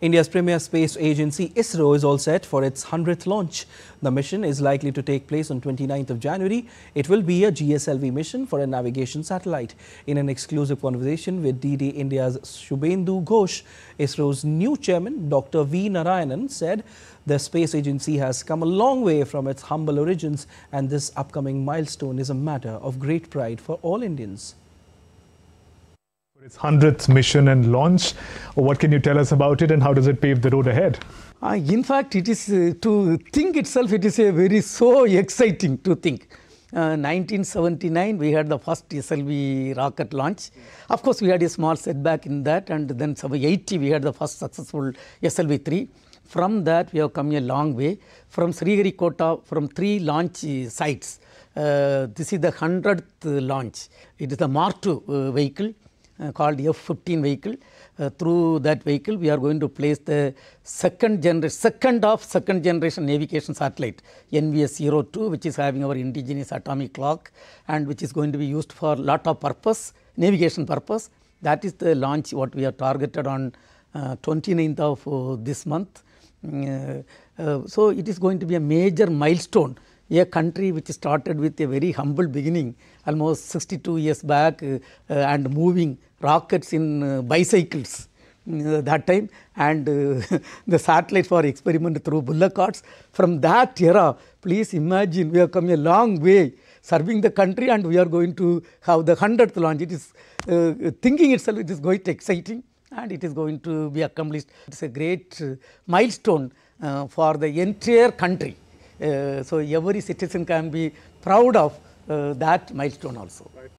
India's premier space agency ISRO is all set for its 100th launch. The mission is likely to take place on 29th of January. It will be a GSLV mission for a navigation satellite. In an exclusive conversation with DD India's Shubhendu Ghosh, ISRO's new chairman Dr. V. Narayanan said the space agency has come a long way from its humble origins and this upcoming milestone is a matter of great pride for all Indians. Its 100th mission and launch, what can you tell us about it and how does it pave the road ahead? Uh, in fact, it is uh, to think itself, it is a very so exciting to think. Uh, 1979, we had the first SLV rocket launch. Of course, we had a small setback in that, and then 80, we had the first successful SLV 3. From that, we have come a long way. From Sriharikota, from three launch sites, uh, this is the 100th launch. It is the Mark II uh, vehicle called F-15 vehicle. Uh, through that vehicle, we are going to place the second generation, second of second generation navigation satellite NVS-02, which is having our indigenous atomic clock and which is going to be used for lot of purpose, navigation purpose. That is the launch what we are targeted on uh, 29th of uh, this month. Mm, uh, uh, so, it is going to be a major milestone a country which started with a very humble beginning almost 62 years back uh, uh, and moving rockets in uh, bicycles uh, that time and uh, the satellite for experiment through bullock carts. From that era, please imagine we have come a long way serving the country and we are going to have the 100th launch. It is uh, thinking itself it is quite exciting and it is going to be accomplished. It is a great milestone for the entire country. Uh, so, every citizen can be proud of uh, that milestone also.